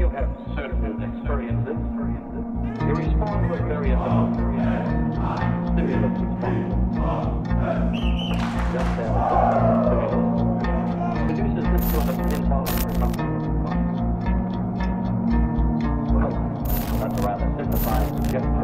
you have certain experiences, you respond with various stimulus. Just as the produces this sort of intolerance. Well, that's a rather simplified suggestion.